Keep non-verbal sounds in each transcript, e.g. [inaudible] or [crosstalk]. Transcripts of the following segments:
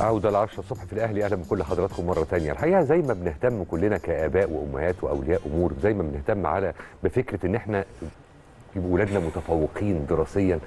عودة العشرة الصبح في الأهلي أهلا بكل حضراتكم مرة تانية. الحقيقة زي ما بنهتم كلنا كآباء وأمهات وأولياء أمور زي ما بنهتم على بفكرة إن إحنا يبقوا ولادنا متفوقين دراسيا.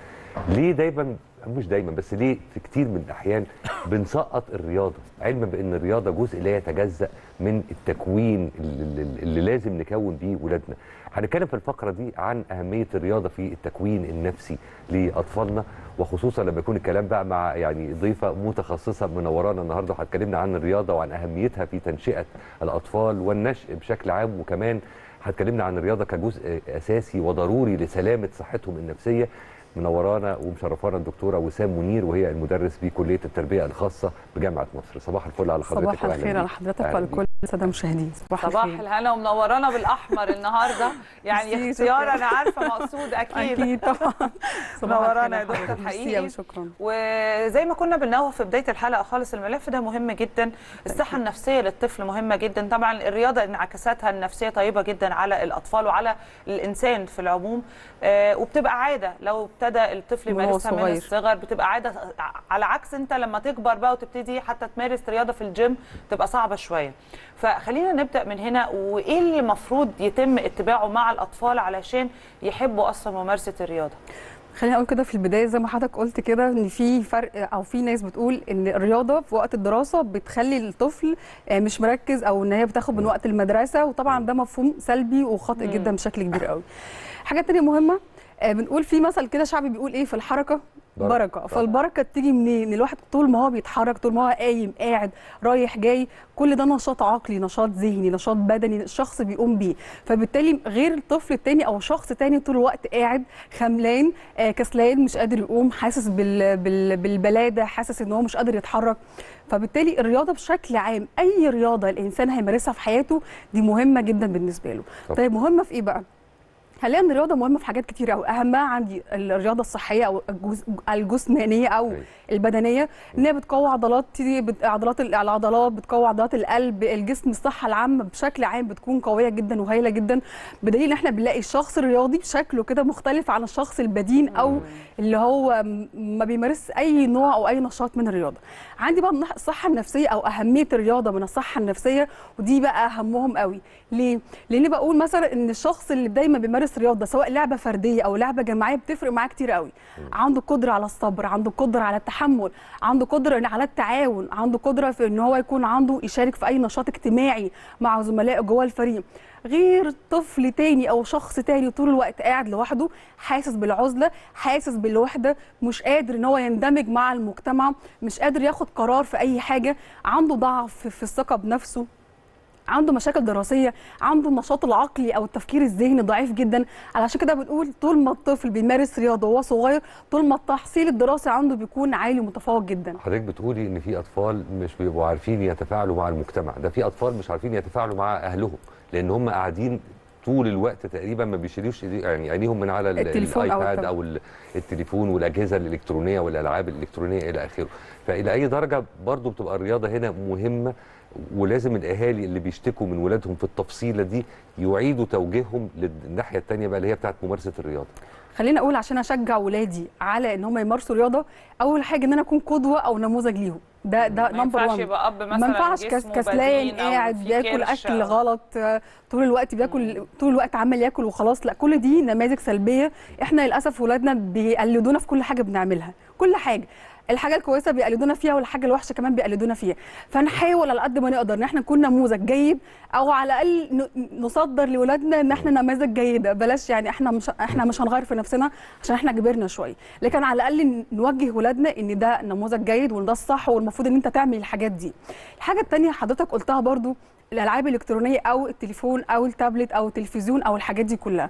ليه دايما مش دايما بس ليه في كتير من الأحيان بنسقط الرياضة؟ علما بأن الرياضة جزء لا يتجزأ من التكوين اللي, اللي لازم نكون بيه ولادنا. هنتكلم في الفقرة دي عن أهمية الرياضة في التكوين النفسي لأطفالنا وخصوصا لما يكون الكلام بقى مع يعني ضيفة متخصصة منورانا النهارده وهتكلمنا عن الرياضة وعن أهميتها في تنشئة الأطفال والنشء بشكل عام. وكمان هتكلمنا عن الرياضة كجزء أساسي وضروري لسلامة صحتهم النفسية. منورانا ومشرفانا الدكتورة وسام منير وهي المدرس بكلية التربية الخاصة بجامعة مصر. صباح الفل على حضرتك صباح الخير على حضرتك وعلى كل الساده المشاهدين صباح, صباح الهنا ومنورانا بالأحمر النهارده. [laughs] يعني اختيار أنا عارفة مقصود أكيد. أكيد طبعا. [laughs] منورانا يا دكتور حقيقي. شكرا وزي ما كنا بننوه في بداية الحلقة خالص الملف ده مهم جدا. الصحة النفسية للطفل مهمة جدا. طبعا الرياضة انعكاساتها النفسية طيبة جدا على الأطفال وعلى الإنسان في العموم. وبتبقى عادة لو ابتدى الطفل يمارسها من الصغر بتبقى عادة. على عكس انت لما تكبر بقى وتبتدي حتى تمارس رياضة في الجيم تبقى صعبة شوية. فخلينا نبدأ من هنا. وإيه اللي المفروض يتم اتباعه مع الأطفال علشان يحبوا أصلا ممارسة الرياضة؟ خليني أقول كده في البداية زي ما حضرتك قلت كده إن في فرق أو في ناس بتقول إن الرياضة في وقت الدراسة بتخلي الطفل مش مركز أو إن هي بتاخد من وقت المدرسة. وطبعا ده مفهوم سلبي وخاطئ جدا بشكل كبير قوي حاجة ثانية مهمة بنقول في مثل كده شعبي بيقول إيه في الحركة؟ بركة, بركة. فالبركة بتيجي منين؟ الواحد طول ما هو بيتحرك طول ما هو قايم قاعد رايح جاي كل ده نشاط عقلي نشاط ذهني نشاط بدني الشخص بيقوم بيه. فبالتالي غير الطفل التاني أو شخص تاني طول الوقت قاعد خملان آه كسلان مش قادر يقوم حاسس بال بال بالبلادة حاسس إن هو مش قادر يتحرك. فبالتالي الرياضة بشكل عام أي رياضة الإنسان هيمارسها في حياته دي مهمة جدا بالنسبة له. طيب مهمة في إيه بقى؟ حاليا الرياضة مهمة في حاجات كتير قوي اهمها عندي الرياضة الصحية أو الجسمانية أو البدنية إن هي بتقوي عضلات عضلات العضلات بتقوي عضلات القلب الجسم الصحة العامة بشكل عام بتكون قوية جدا وهايلة جدا. بدليل إن إحنا بنلاقي الشخص الرياضي شكله كده مختلف عن الشخص البدين أو اللي هو ما بيمارس أي نوع أو أي نشاط من الرياضة. عندي بقى الصحة النفسية أو أهمية الرياضة من الصحة النفسية ودي بقى أهمهم قوي ليه؟ لأن بقول مثلا إن الشخص اللي دايما بيمارس رياضة سواء لعبة فردية أو لعبة جماعية بتفرق معاه كتير قوي. عنده قدرة على الصبر عنده قدرة على التحمل عنده قدرة على التعاون عنده قدرة في إن هو يكون عنده يشارك في أي نشاط اجتماعي مع زملائه جوه الفريق. غير طفل تاني أو شخص تاني طول الوقت قاعد لوحده حاسس بالعزلة حاسس بالوحدة مش قادر إن هو يندمج مع المجتمع مش قادر ياخد قرار في أي حاجة عنده ضعف في الثقة بنفسه. عنده مشاكل دراسية عنده النشاط العقلي أو التفكير الذهني ضعيف جدا. علشان كده بنقول طول ما الطفل بيمارس رياضة وهو صغير طول ما التحصيل الدراسي عنده بيكون عالي ومتفوق جدا. حضرتك بتقولي إن في أطفال مش بيبقوا عارفين يتفاعلوا مع المجتمع. ده في أطفال مش عارفين يتفاعلوا مع أهلهم لأن هم قاعدين طول الوقت تقريبا ما بيشيلوش يعني عينيهم من على الآيباد أو, أو التليفون والأجهزة الإلكترونية والألعاب الإلكترونية إلى آخره. فإلى أي درجة برضو بتبقى الرياضة هنا مهمة ولازم الأهالي اللي بيشتكوا من ولادهم في التفصيلة دي يعيدوا توجيههم للناحية الثانية بقى اللي هي بتاعت ممارسة الرياضة. خليني أقول عشان أشجع ولادي على إن هم يمارسوا رياضة أول حاجة إن أنا أكون قدوة أو نموذج ليهم. ده ده number 1 يبقى أب مثلا ما ينفعش كسلان قاعد بياكل أكل غلط طول الوقت بياكل طول الوقت عمال ياكل وخلاص. لا كل دي نماذج سلبية. إحنا للأسف ولادنا بيقلدونا في كل حاجة بنعملها. كل حاجة. الحاجة الكويسة بيقلدونا فيها والحاجة الوحشة كمان بيقلدونا فيها. فنحاول على قد ما نقدر إن إحنا نكون نموذج جيد أو على الأقل نصدر لاولادنا إن إحنا نماذج جيدة. بلاش يعني إحنا مش إحنا مش هنغير في نفسنا عشان إحنا كبرنا شوية. لكن على الأقل نوجه ولادنا إن ده نموذج جيد وإن ده الصح والمفروض إن أنت تعمل الحاجات دي. الحاجة الثانية حضرتك قلتها برضو الألعاب الإلكترونية أو التليفون أو التابلت أو التلفزيون أو الحاجات دي كلها.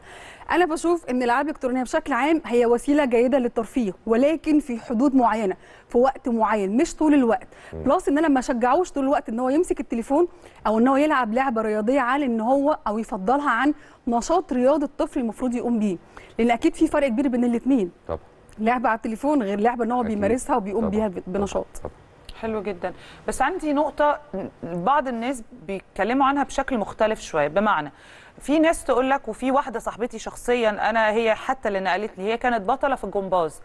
أنا بشوف إن الألعاب الإلكترونية بشكل عام هي وسيلة جيدة للترفيه ولكن في حدود معينة في وقت معين مش طول الوقت. plus إن أنا ما أشجعوش طول الوقت إن هو يمسك التليفون أو إن هو يلعب لعبة رياضية على إن هو أو يفضلها عن نشاط رياضي الطفل المفروض يقوم بيه. لأن أكيد في فرق كبير بين الاثنين طبعا. لعبة على التليفون غير لعبة إن هو بيمارسها وبيقوم طبعًا. بيها بنشاط. طبعًا. حلو جدا. بس عندي نقطة بعض الناس بيتكلموا عنها بشكل مختلف شوية. بمعنى في ناس تقول لك وفي واحدة صاحبتي شخصيا أنا هي حتى اللي نقلت لي هي كانت بطلة في الجمباز.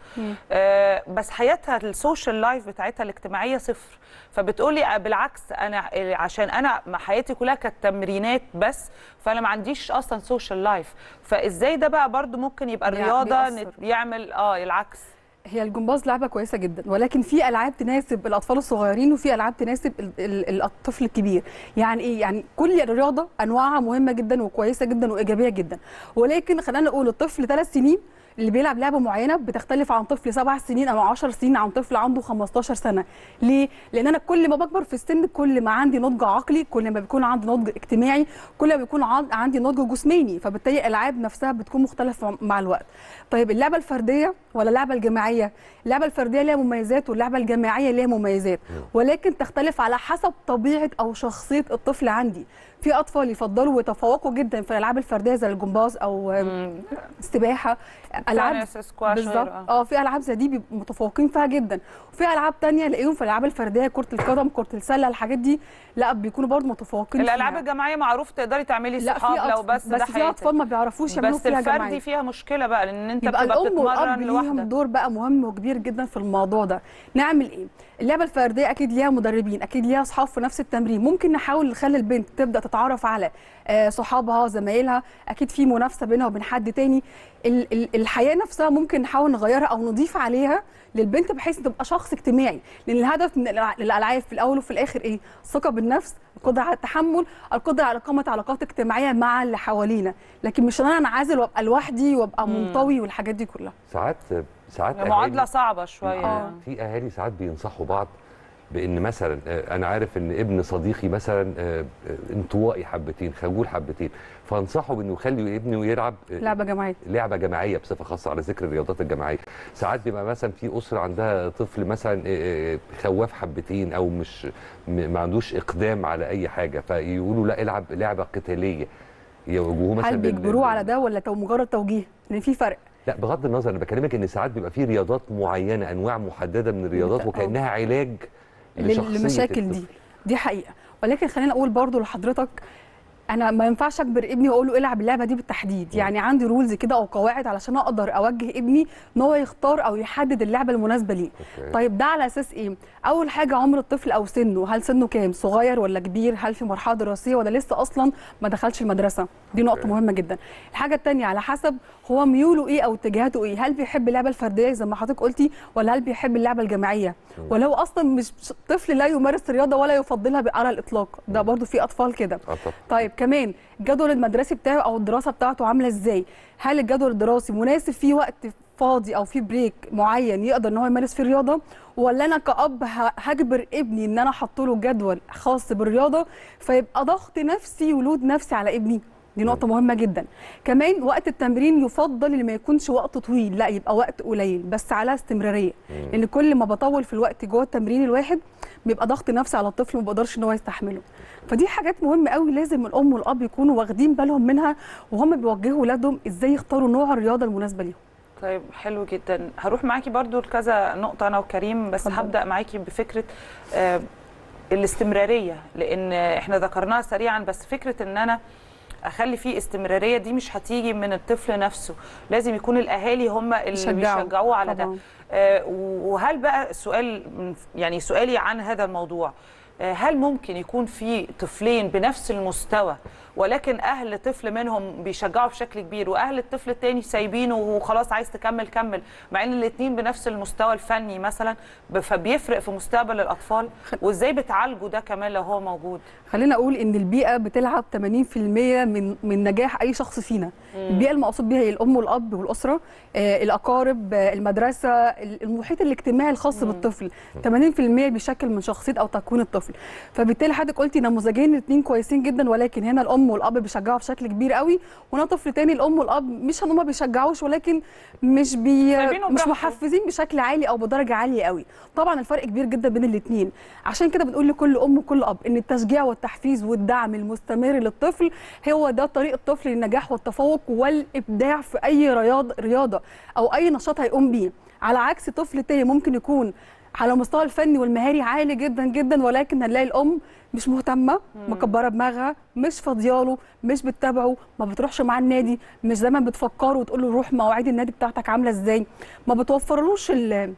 آه بس حياتها ال social life بتاعتها الاجتماعية صفر. فبتقولي بالعكس أنا عشان أنا حياتي كلها كانت تمرينات بس فأنا ما عنديش أصلا social life فإزاي ده بقى برضو ممكن يبقى الرياضة بيأثر. يعمل آه العكس. هي الجمباز لعبة كويسة جدا ولكن في ألعاب تناسب الأطفال الصغيرين وفي ألعاب تناسب ال- ال- الطفل الكبير. يعني إيه؟ يعني كل رياضة أنواعها مهمة جدا وكويسة جدا وإيجابية جدا. ولكن خلينا نقول الطفل ثلاث سنين اللي بيلعب لعبة معينة بتختلف عن طفل سبع سنين أو 10 سنين عن طفل عنده 15 سنة. ليه؟ لأن أنا كل ما بكبر في السن كل ما عندي نضج عقلي كل ما بيكون عندي نضج اجتماعي كل ما بيكون عن- عندي نضج جسماني. فبالتالي الألعاب نفسها بتكون مختلفة مع الوقت. طيب اللعبة الفردية ولا اللعبة الجماعية؟ اللعبة الفردية ليها مميزات واللعبة الجماعية ليها مميزات. ولكن تختلف على حسب طبيعة أو شخصية الطفل عندي. في أطفال يفضلوا ويتفوقوا جدا في الألعاب الفردية زي الجمباز أو السباحة. ألعاب بالظبط. آه. آه في ألعاب زي دي متفوقين فيها جدا. وفي ألعاب تانية الاقيهم في الألعاب الفردية كرة القدم كرة السلة الحاجات دي لا بيكونوا برضه متفوقين الألعاب فيها. الجماعية معروف تقدري تعملي صحاب لو بس, ده بس في. أطفال ما بيعرفوش يعملوا بس فيها الفردي جماعية. فيها مشكلة بقى لأن أنت بتبقى بتتمرن لوحدك دور بقى مهم وكبير جدا في الموضوع ده. نعمل إيه؟ اللعبة الفردية أكيد ليها مدربين أكيد ليها أصحاب في نفس التمرين. ممكن نحاول نخلي البنت تبدأ تتعرف على آه، صحابها زمايلها. أكيد في منافسة بينها وبين حد تاني. ال- ال- الحياة نفسها ممكن نحاول نغيرها أو نضيف عليها للبنت بحيث تبقى شخص اجتماعي. لأن الهدف من الالعاب في الأول وفي الآخر إيه؟ الثقه بالنفس القدرة على التحمل القدرة على إقامة علاقات اجتماعية مع اللي حوالينا. لكن مش إن أنا أنعزل وأبقى لوحدي وأبقى منطوي والحاجات دي كلها. ساعات ساعات معادله صعبة شوية. آه. في أهالي ساعات بينصحوا بعض بان مثلا آه، أنا عارف ان ابن صديقي مثلا آه، آه، انطوائي حبتين خجول حبتين فانصحه بانه يخلي ابنه يلعب لعبة جماعية. لعبة جماعية بصفة خاصة على ذكر الرياضات الجماعية. ساعات بيبقى مثلا في أسرة عندها طفل مثلا خواف حبتين أو مش ما عندوش إقدام على أي حاجة فيقولوا لا العب لعبة قتالية. يوجهوه مثلا هل بيجبروه على ده ولا مجرد توجيه؟ لأن في فرق. لا بغض النظر أنا بكلمك إن ساعات بيبقى في رياضات معينة أنواع محددة من الرياضات وكأنها علاج للمشاكل. دي دي حقيقة ولكن خليني أقول برضو لحضرتك أنا ما ينفعش أجبر ابني واقول له إلعب اللعبة دي بالتحديد. يعني عندي rules كده أو قواعد علشان أقدر أوجه ابني إن هو يختار أو يحدد اللعبة المناسبة ليه. okay. طيب ده على أساس إيه؟ أول حاجة عمر الطفل أو سنه هل سنه كام؟ صغير ولا كبير؟ هل في مرحلة دراسية ولا لسه أصلا ما دخلش المدرسة؟ دي نقطة okay. مهمة جدا. الحاجة الثانية على حسب هو ميوله إيه أو اتجاهاته إيه؟ هل بيحب اللعبة الفردية زي ما حضرتك قلتي ولا هل بيحب اللعبة الجماعية؟ ولا هو أصلا مش طفل لا يمارس رياضه ولا يفضلها على الإطلاق. ده برضو في أطفال كده. طيب كمان الجدول المدرسي بتاعه أو الدراسة بتاعته عاملة إزاي؟ هل الجدول الدراسي مناسب فيه وقت فاضي أو في بريك معين يقدر إن هو يمارس فيه رياضه ولا أنا كأب هجبر ابني إن أنا أحط له جدول خاص بالرياضة فيبقى ضغط نفسي ولود نفسي على ابني؟ دي نقطة مهمة جدا. كمان وقت التمرين يفضل إن ما يكونش وقت طويل، لا يبقى وقت قليل بس على استمرارية. لأن كل ما بطول في الوقت جوه التمرين الواحد بيبقى ضغط نفسي على الطفل وما بيقدرش إن هو يستحمله. فدي حاجات مهمة قوي لازم الأم والأب يكونوا واخدين بالهم منها وهم بيوجهوا ولادهم إزاي يختاروا نوع الرياضة المناسبة ليهم. طيب حلو جدا هروح معاكي برضو لكذا نقطة أنا وكريم بس اتفضل. هبدأ معاكي بفكرة آه، الاستمرارية لأن إحنا ذكرناها سريعا بس فكرة إن أنا أخلي فيه استمرارية دي مش هتيجي من الطفل نفسه لازم يكون الأهالي هم اللي. بيشجعوه على ده طبعاً. آه، وهل بقى سؤال يعني سؤالي عن هذا الموضوع هل ممكن يكون في طفلين بنفس المستوى ولكن أهل طفل منهم بيشجعوا بشكل كبير وأهل الطفل التاني سايبينه وخلاص عايز تكمل كمل مع إن الاثنين بنفس المستوى الفني مثلا فبيفرق في مستقبل الأطفال؟ وإزاي بتعالجوا ده كمان لو هو موجود؟ خلينا أقول إن البيئة بتلعب 80% من من نجاح أي شخص فينا. البيئة المقصود بها هي الأم والأب والأسرة آه، الأقارب آه، المدرسة ال- المحيط الاجتماعي الخاص بالطفل. 80% بيشكل من شخصية أو تكوين الطفل. فبالتالي حضرتك قلتي نموذجين الاثنين كويسين جدا ولكن هنا الأم والأب بيشجعوا بشكل كبير قوي وهنا طفل تاني الأم والأب مش إن هم بيشجعوش ولكن مش بي مش. محفزين بشكل عالي أو بدرجة عالية قوي. طبعا الفرق كبير جدا بين الاثنين عشان كده بنقول لكل أم وكل أب إن التشجيع والتحفيز والدعم المستمر للطفل هو ده طريق الطفل للنجاح والتفوق والإبداع في أي رياضه رياضة أو أي نشاط هيقوم بيه. على عكس طفل تاني ممكن يكون على المستوى الفني والمهاري عالي جدا جدا ولكن هنلاقي الأم مش مهتمة مكبرة دماغها مش فاضياله مش بتتابعه ما بتروحش معاه النادي مش دايما بتفكره وتقول له روح مواعيد النادي بتاعتك عاملة إزاي. ما بتوفرلوش ال-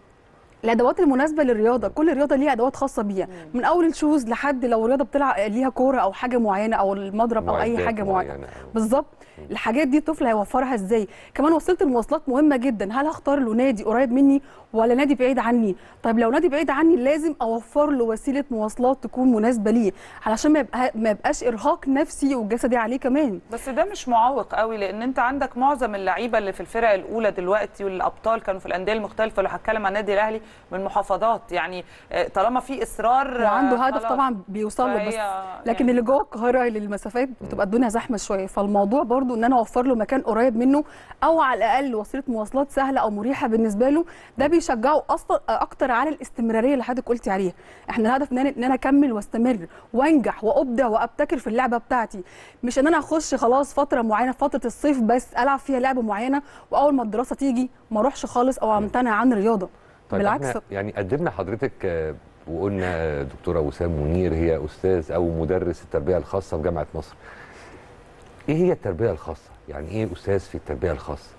الأدوات المناسبة للرياضة كل رياضة ليها أدوات خاصة بيها. من أول الشوز لحد لو رياضه بتلعب ليها كورة أو حاجة معينة أو المضرب أو أي حاجة معينة. معينة. بالظبط. الحاجات دي الطفل هيوفرها إزاي؟ كمان وسيلة المواصلات مهمة جدا. هل هختار له نادي قريب مني ولا نادي بعيد عني؟ طيب لو نادي بعيد عني لازم أوفر له وسيلة مواصلات تكون مناسبة ليه علشان ما يبقى ما يبقاش إرهاق نفسي وجسدي عليه كمان. بس ده مش معوق قوي لأن أنت عندك معظم اللعيبة اللي في الفرق الأولى دلوقتي والأبطال كانوا في الأندية المختلفة. اللي هتكلم عن النادي الأهلي من محافظات. يعني آه، طالما في إصرار وعنده آه، هدف. طبعا بيوصل له بس لكن يعني- اللي جوه القاهرة للمسافات بتبقى الدنيا زحمة شوية. فالموضوع برضو إن أنا أوفر له مكان قريب منه أو على الأقل وسيلة مواصلات سهلة أو مريحة بالنسبة له ده بيشجعه أصلا أكتر على الاستمرارية اللي حضرتك قلتي عليها. إحنا الهدف إن أنا إن أنا أكمل وأستمر وأنجح وأبدع وأبتكر في اللعبة بتاعتي. مش إن أنا أخش خلاص فترة معينة فترة الصيف بس ألعب فيها لعبة معينة وأول ما الدراسة تيجي ما أروحش خالص أو أمتنع عن الرياضه طيب بالعكس يعني قدمنا حضرتك آه، وقلنا دكتورة وسام منير هي أستاذ أو مدرس التربية الخاصة في جامعة مصر. إيه هي التربية الخاصة؟ يعني إيه أستاذ في التربية الخاصة؟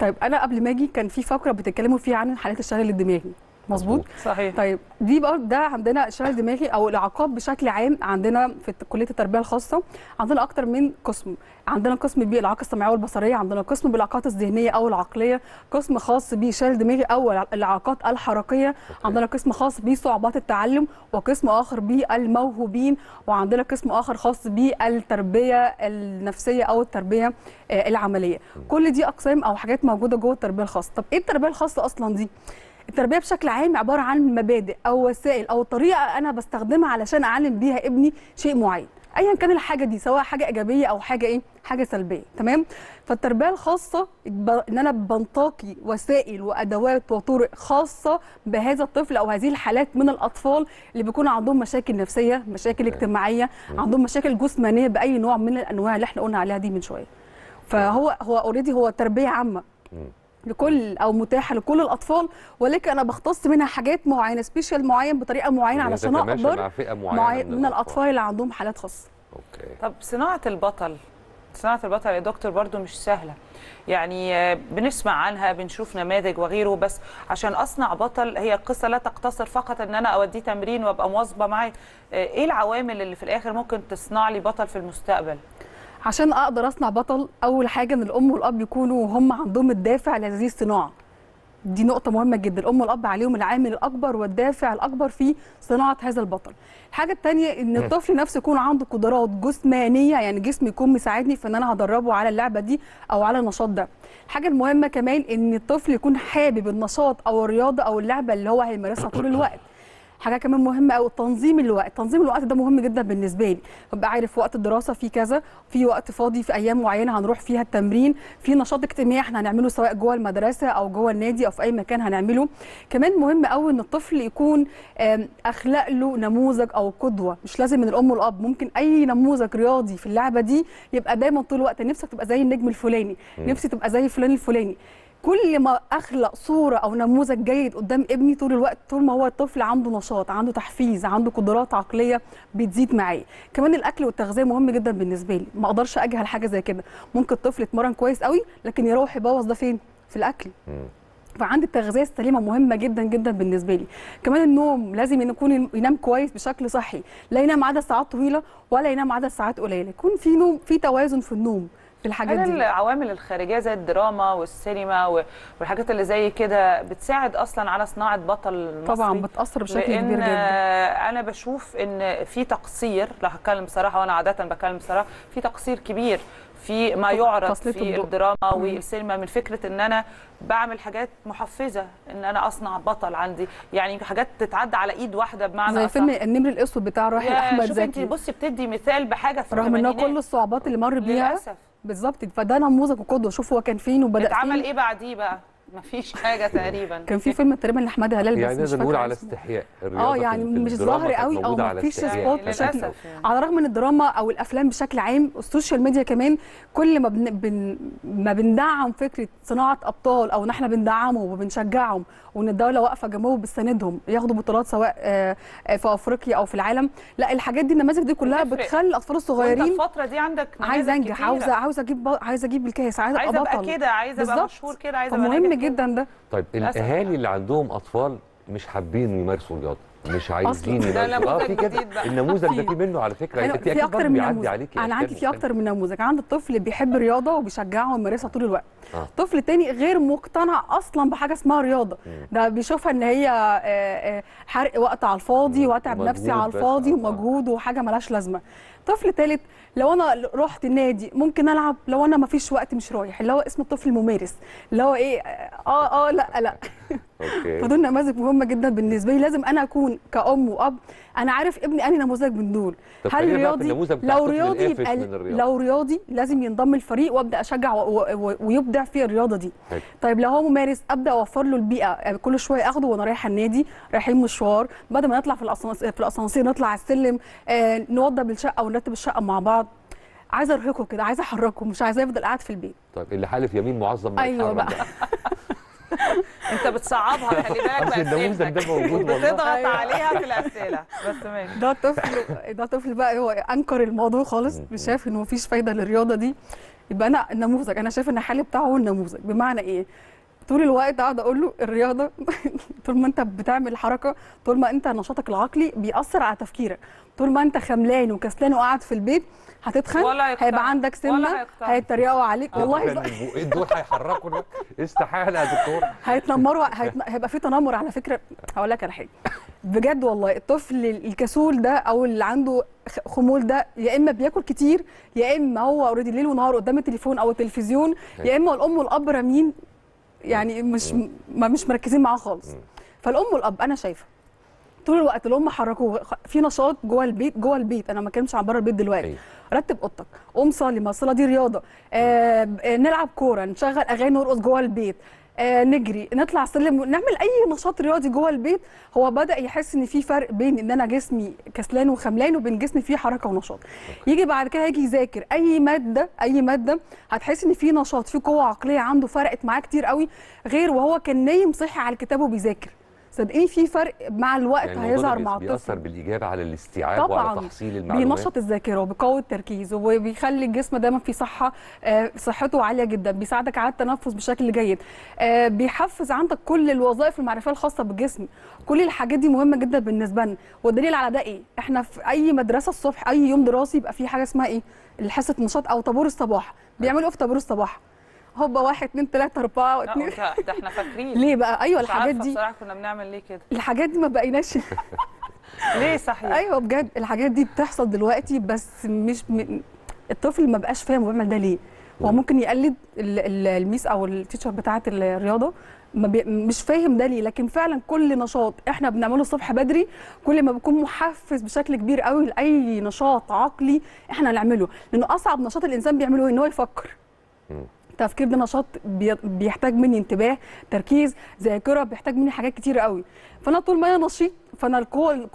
طيب أنا قبل ما أجي كان في فقرة بتتكلموا فيها عن حالات الشلل الدماغي مظبوط؟ صحيح. طيب دي بقى ده عندنا الشلل الدماغي أو الاعاقات بشكل عام عندنا في كلية التربية الخاصة. عندنا أكتر من قسم عندنا قسم بالاعاقه السمعيه والبصرية عندنا قسم بالاعاقات الذهنية أو العقلية قسم خاص بالشلل الدماغي أو الاعاقات الحركية عندنا قسم خاص بصعوبات التعلم وقسم آخر بالموهوبين وعندنا قسم آخر خاص بالتربية النفسية أو التربية آه، العملية. كل دي أقسام أو حاجات موجودة جوه التربية الخاصة. طب إيه التربية الخاصة أصلا دي؟ التربية بشكل عام عبارة عن مبادئ أو وسائل أو طريقة أنا بستخدمها علشان أعلم بيها ابني شيء معين. ايا كان الحاجة دي سواء حاجة إيجابية أو حاجة إيه حاجة سلبية. تمام؟ فالتربية الخاصة إن أنا بنتقي وسائل وأدوات وطرق خاصة بهذا الطفل أو هذه الحالات من الأطفال اللي بيكون عندهم مشاكل نفسية مشاكل اجتماعية عندهم مشاكل جسمانية بأي نوع من الأنواع اللي إحنا قلنا عليها دي من شوية. فهو هو already هو تربية عامة. لكل أو متاحة لكل الأطفال ولكن أنا بختص منها حاجات معينة special معين بطريقة معينة علشان تتماشى أقدر مع فئة معينة معين من الأطفال. اللي عندهم حالات خاصة. okay. طب صناعة البطل صناعة البطل يا دكتور برضو مش سهلة. يعني بنسمع عنها بنشوف نماذج وغيره بس عشان أصنع بطل هي قصة لا تقتصر فقط إن أنا أوديه تمرين وأبقى مواظبة معاه إيه العوامل اللي في الآخر ممكن تصنع لي بطل في المستقبل؟ عشان أقدر اصنع بطل اول حاجة ان الام والاب يكونوا هم عندهم الدافع لهذه الصناعة دي نقطة مهمة جدا، الأم والأب عليهم العامل الأكبر والدافع الأكبر في صناعة هذا البطل. الحاجة الثانية إن الطفل نفسه يكون عنده قدرات جسمانية يعني جسم يكون مساعدني في إن أنا هدربه على اللعبة دي أو على النشاط ده. الحاجة المهمة كمان إن الطفل يكون حابب النشاط أو الرياضة أو اللعبة اللي هو هيمارسها طول الوقت. حاجة كمان مهمة قوي تنظيم الوقت تنظيم الوقت ده مهم جدا بالنسبة لي. ببقى عارف وقت الدراسة في كذا في وقت فاضي في أيام معينة هنروح فيها التمرين في نشاط اجتماعي إحنا هنعمله سواء جوه المدرسة أو جوه النادي أو في أي مكان هنعمله. كمان مهم قوي إن الطفل يكون اخلق له نموذج أو قدوة. مش لازم من الأم والأب ممكن أي نموذج رياضي في اللعبة دي يبقى دايما طول الوقت نفسك تبقى زي النجم الفلاني نفسي تبقى زي فلان الفلاني. كل ما أخلق صورة أو نموذج جيد قدام ابني طول الوقت طول ما هو الطفل عنده نشاط عنده تحفيز عنده قدرات عقلية بتزيد معاه كمان الأكل والتغذية مهم جدا بالنسبة لي. ما أقدرش أجهل حاجة زي كده. ممكن الطفل يتمرن كويس قوي لكن يروح يبوظ ده فين؟ في الأكل. فعندي التغذية السليمة مهمة جدا جدا بالنسبة لي. كمان النوم لازم يكون ينام كويس بشكل صحي. لا ينام عدد ساعات طويلة ولا ينام عدد ساعات قليلة. يكون في نوم في توازن في النوم. في الحاجات هل دي؟ العوامل الخارجية زي الدراما والسينما والحاجات اللي زي كده بتساعد أصلا على صناعة بطل مصري. طبعا بتأثر بشكل كبير جدا. أنا بشوف إن في تقصير لو هتكلم بصراحة وأنا عادة بتكلم بصراحة في تقصير كبير في ما يعرض في. الدراما. والسينما من فكرة إن أنا بعمل حاجات محفزة إن أنا أصنع بطل عندي يعني حاجات تتعدى على إيد واحدة بمعنى زي. فيلم النمر الأسود بتاع الراحل يا أحمد شوف انت زكي بصي بتدي مثال بحاجة في رغم إن. كل الصعوبات اللي مر بيها بالظبط فده نموذج وقدوه شوف هو كان فين وبدأ اتعمل إيه بعديه بقى مفيش حاجة تقريبا كان في فيلم تقريبا لأحمد هلال بس يعني مش نقدر نقول على. استحياء آه يعني مش ظاهر قوي أو موجودة ما على فيش استحياء. spot بشكل يعني. على الرغم ان الدراما أو الأفلام بشكل عام وال social media كمان كل ما بن... بن... ما بندعم فكرة صناعة أبطال أو إن إحنا بندعمهم وبنشجعهم وإن الدولة واقفة جنبهم بتساندهم ياخدوا بطولات سواء آه، في أفريقيا أو في العالم لا الحاجات دي النماذج دي كلها. بتخلي الأطفال الصغيرين الفترة دي عندك عايزه نماذج أنجح. عاوزة عاوزة أجيب عايزه أجيب الكاس عايزة عايزة أبقى بطل كده عايزة أبقى. مشهور كده عايزة أبقى. جدا ده طيب الاهالي. اللي عندهم أطفال مش حابين يمارسوا رياضة مش عايزين آه نموذج في كده. النموذج ده في. منه على فكرة انت في أكيد أكتر من بيعدي نموذج عليكي أنا عندي في أكتر من نموذج عند الطفل بيحب الرياضة وبيشجعها ويمارسها طول الوقت آه. طفل تاني غير مقتنع أصلا بحاجة اسمها رياضة ده بيشوفها إن هي آه، آه، حرق وقت على الفاضي. وأتعب نفسي على الفاضي آه. ومجهود وحاجة ملهاش لازمة طفل تالت لو أنا رحت النادي ممكن ألعب؟ لو أنا ما فيش وقت مش رايح اللي هو اسمه الطفل الممارس اللي هو إيه؟ آه آه لأ لأ. أوكي. فدول نماذج مهمة جدا بالنسبة لي لازم أنا أكون كأم وأب أنا عارف ابني انهي نموذج من دول. هل رياضي؟ لو رياضي يبقى. لو رياضي لازم ينضم الفريق وابدأ أشجع ويبدع في الرياضة دي. حلو. طيب لو هو ممارس أبدأ أوفر له البيئة. يعني كل شوية آخده وأنا رايحه النادي رايحين مشوار بدل ما نطلع في الاسانسير في الأسانسير نطلع على السلم آه نوضب الشقة ونرتب الشقة مع بعض. عايزة أرهقه كده عايزة أحركه مش عايزاه يفضل قاعد في البيت. طيب اللي حالف يمين معظم ما أيوه بقى. [laughs] [laughs] انت بتصعبها خلي بالك أصل النموذج ده موجود والله. بتضغط أيوة. عليها في الأسئلة بس ماشي. ده طفل ده طفل بقى هو أنكر الموضوع خالص مش شايف انه مفيش فايدة للرياضة دي. يبقى أنا النموذج أنا شايف إن الحل بتاعه هو النموذج. بمعنى إيه؟ طول الوقت اقعد أقول له الرياضة [laughs] طول ما أنت بتعمل حركة طول ما أنت نشاطك العقلي بيأثر على تفكيرك. طول ما أنت خملان وكسلان وقاعد في البيت هتتخن. هيبقى عندك ولا سمنه. هيتريقوا عليك؟ والله البقين دول هيحركوا. استحالة يا دكتور. [laughs] هيتنمروا هيتن... هيبقى في تنمر على فكرة. هقول لك على حاجة. بجد والله الطفل الكسول ده أو اللي عنده خمول ده يا إما بياكل كتير يا إما هو اوريدي ليل ونهار قدام التليفون أو التلفزيون يا إما الأم والأب رامين يعني مش ما مش مركزين معاه خالص. فالأم والأب أنا شايفة طول الوقت الام حركوه خ- في نشاط جوه البيت جوه البيت. أنا ما بتكلمش عن بره البيت دلوقتي. أيوة. رتب أوضتك. قوم صلي ما الصلاة دي رياضة. آه آه، نلعب كورة نشغل أغاني نرقص جوه البيت. آه نجري نطلع سلم نعمل أي نشاط رياضي جوه البيت. هو بدأ يحس إن في فرق بين إن أنا جسمي كسلان وخملان وبين جسمي فيه حركة ونشاط. يجي بعد كده يجي يذاكر. أي مادة أي مادة هتحس إن في نشاط في قوة عقلية عنده فرقت معاه كتير قوي. غير وهو كان نايم صحي على الكتاب وبيذاكر. صدقيني في فرق مع الوقت يعني هيظهر مع بيأثر الطفل. بالإجابة على الاستيعاب وعلى تحصيل المعلومات. بينشط الذاكرة وبيقوي التركيز وبيخلي الجسم دايما في صحة آه، صحته عالية جدا بيساعدك على التنفس بشكل جيد آه، بيحفز عندك كل الوظائف المعرفية الخاصة بالجسم. كل الحاجات دي مهمة جدا بالنسبة لنا. والدليل على ده إيه؟ إحنا في أي مدرسة الصبح أي يوم دراسي يبقى في حاجة اسمها إيه؟ حصه نشاط أو طابور الصباح. بيعملوا إيه في طابور الصباح؟ هوبا واحد اتنين تلاتة أربعة لا واتنين. ده ده إحنا فاكرين. [laughs] ليه بقى؟ أيوه الحاجات دي. بصراحة كنا بنعمل ليه كده. الحاجات دي ما بقيناش. [laughs] ليه صحيح؟ أيوه بجد الحاجات دي بتحصل دلوقتي بس مش م... الطفل ما بقاش فاهم هو بيعمل ده ليه. هو ممكن يقلد ال- ال- ال miss أو ال teacher بتاعة الرياضة ما بي... مش فاهم ده ليه. لكن فعلا كل نشاط إحنا بنعمله الصبح بدري كل ما بيكون محفز بشكل كبير قوي لأي نشاط عقلي إحنا نعمله. لأنه أصعب نشاط الإنسان بيعمله؟ إن هو يفكر. التفكير ده نشاط بي- بيحتاج مني انتباه تركيز ذاكرة بيحتاج مني حاجات كتير قوي. فأنا طول ما أنا نشيط فأنا القوه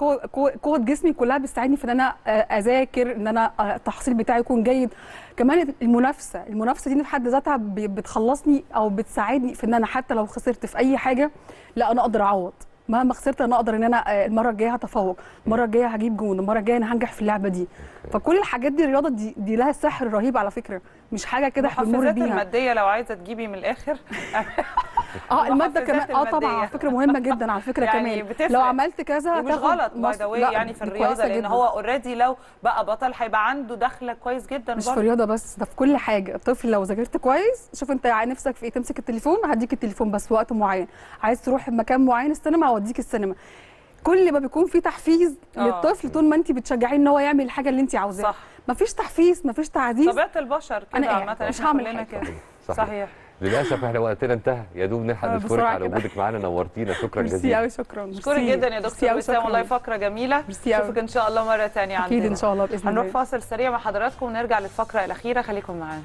قوة جسمي كلها بتساعدني في إن أنا أذاكر إن أنا التحصيل بتاعي يكون جيد. كمان المنافسة المنافسة دي في حد ذاتها بتخلصني أو بتساعدني في إن أنا حتى لو خسرت في أي حاجة لا أنا أقدر أعوض. مهما خسرت أنا أقدر إن أنا آه، المرة الجاية هتفوق المرة الجاية هجيب جون المرة الجاية أنا هنجح في اللعبة دي. فكل الحاجات دي الرياضة دي دي لها سحر رهيب على فكرة مش حاجة كده إحنا بنمر بيها. المادية لو عايزة تجيبي من الآخر. [laughs] آه المادة كمان آه طبعا. على فكرة مهمة جدا على فكرة [laughs] يعني كمان بتفرق. لو عملت كذا هتاخد غلط باي مص- ذا يعني في الرياضة لأن جداً. هو already لو بقى بطل هيبقى عنده دخله كويس جدا مش في برضه. الرياضة بس ده في كل حاجة الطفل لو ذاكرت كويس شوف انت نفسك في إيه تمسك التليفون هديك التليفون بس في وقت معين عايز تروح مكان معين السينما هوديك السينما كل ما بيكون في تحفيز آه. للطفل طول ما انت بتشجعيه ان هو يعمل الحاجة اللي انت عاوزاها صح مفيش تحفيز مفيش تعزيز طبيعة البشر أنا كده قاعد، عامة مش هعمل. كده صحيح. صحيح للأسف إحنا وقتنا انتهى. يا دوب نلحق آه، نشكرك على. وجودك معانا. نورتينا. شكرا ميرسي جزيلا. قوي شكرا. ميرسي. جدا يا ميرسي دكتور وسام. شكراً. والله فقرة جميلة. ميرسي. أشوفك إن شاء الله مرة ثانية عندنا. أكيد إن شاء الله بإذن الله. هنروح فاصل سريع مع حضراتكم ونرجع للفقرة الأخيرة. خليكم معانا.